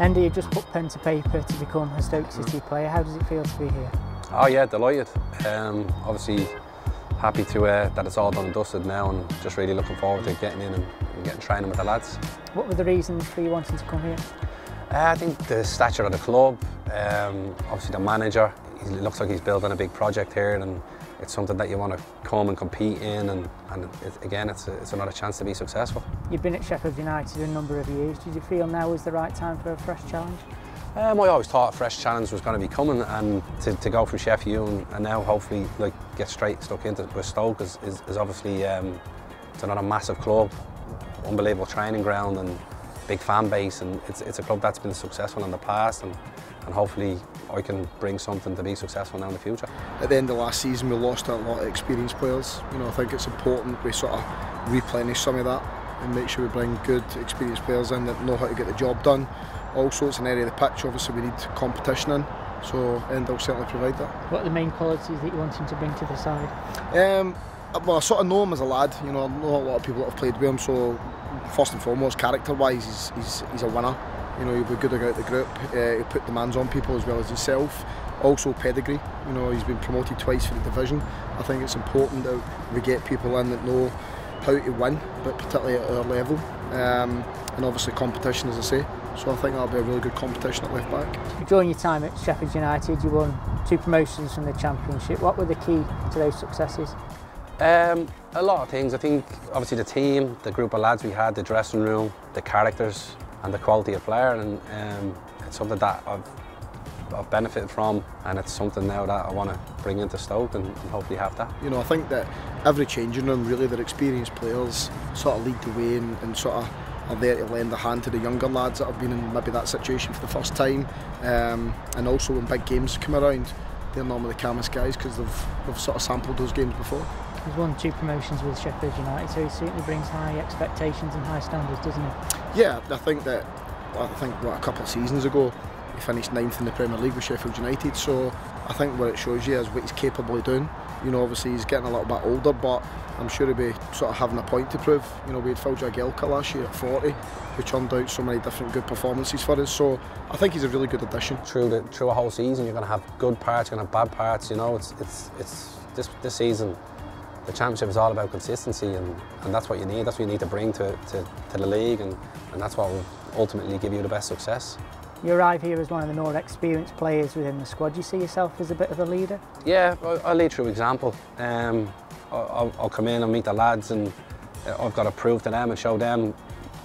Enda, you just put pen to paper to become a Stoke City mm. player. How does it feel to be here? Oh yeah, delighted. Um, obviously happy to uh, that it's all done and dusted now and just really looking forward to getting in and, and getting training with the lads. What were the reasons for you wanting to come here? Uh, I think the stature of the club, um, obviously the manager, he looks like he's building a big project here and it's something that you want to come and compete in and, and it, again it's, a, it's another chance to be successful. You've been at Sheffield United a number of years. Did you feel now was the right time for a fresh challenge? Um, I always thought a fresh challenge was going to be coming and to, to go from Sheffield and, and, now hopefully like get straight stuck into with Stoke is, is, is obviously um, it's another massive club, unbelievable training ground and big fan base and it's, it's a club that's been successful in the past and, and hopefully I can bring something to be successful now in the future. At the end of last season we lost a lot of experienced players. You know, I think it's important we sort of replenish some of that and make sure we bring good experienced players in that know how to get the job done. Also, it's an area of the pitch, obviously, we need competition in, so and they'll certainly provide that. What are the main qualities that you want him to bring to the side? Um, well, I sort of know him as a lad, you know, I know a lot of people that have played with him, so first and foremost, character-wise, he's, he's, he's a winner. You know, he'll be good about the group, uh, he'll put demands on people as well as himself. Also pedigree, you know, he's been promoted twice for the division. I think it's important that we get people in that know how to win, but particularly at our level. Um, and obviously competition, as I say. So I think that'll be a really good competition at left back. During your time at Sheffield United, you won two promotions from the Championship. What were the key to those successes? Um, a lot of things. I think obviously the team, the group of lads we had, the dressing room, the characters and the quality of player and um, it's something that I've, I've benefited from and it's something now that I want to bring into Stoke and, and hopefully have that. You know, I think that every changing room really, they're experienced players sort of lead the way and, and sort of are there to lend a hand to the younger lads that have been in maybe that situation for the first time. Um, and also when big games come around, they're normally the calmest guys because they've, they've sort of sampled those games before. He's won two promotions with Sheffield United, so he certainly brings high expectations and high standards, doesn't he? Yeah, I think that, I think what, a couple of seasons ago, he finished ninth in the Premier League with Sheffield United, so I think what it shows you is what he's capable of doing. You know, obviously he's getting a little bit older, but I'm sure he'll be sort of having a point to prove. You know, we had Phil Jagielka last year at 40, who turned out so many different good performances for us. So I think he's a really good addition. Through the through a whole season, you're going to have good parts, you're going to have bad parts. You know, it's it's it's this this season. The championship is all about consistency, and, and that's what you need. That's what you need to bring to, to, to the league, and, and that's what will ultimately give you the best success. You arrive here as one of the more experienced players within the squad. Do you see yourself as a bit of a leader? Yeah, I, lead through example. Um, I'll, I'll, come in and meet the lads and uh, I've got to prove to them and show them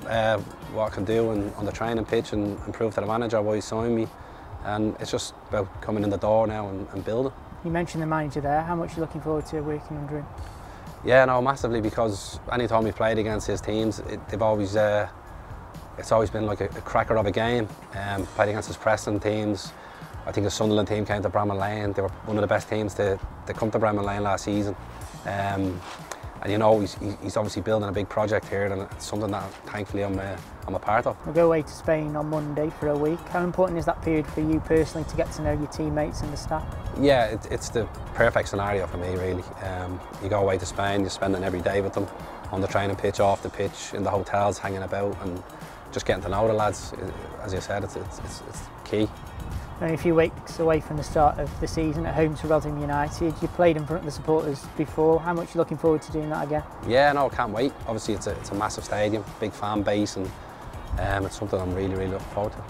uh, what I can do and, on the training pitch and, and prove to the manager why he signed me. And it's just about coming in the door now and, and building. You mentioned the manager there. How much are you looking forward to working under him? Yeah, no, massively because anytime we played against his teams, it, they've always uh, it's always been like a, a cracker of a game. Um, played against his Preston teams. I think the Sunderland team came to Bramall Lane. They were one of the best teams to, to come to Bramall Lane last season. Um, and you know, he's, he's obviously building a big project here and it's something that thankfully I'm, uh, I'm a part of. We'll go away to Spain on Monday for a week. How important is that period for you personally to get to know your teammates and the staff? Yeah, it, it's the perfect scenario for me really. Um, you go away to Spain, you're spending every day with them on the training pitch, off the pitch, in the hotels, hanging about and just getting to know the lads, as you said, it's, it's, it's, it's key. Only a few weeks away from the start of the season at home to Rotherham United. You played in front of the supporters before. How much are you looking forward to doing that again? Yeah, no, I can't wait. Obviously, it's a, it's a massive stadium, big fan base, and um, it's something I'm really, really looking forward to.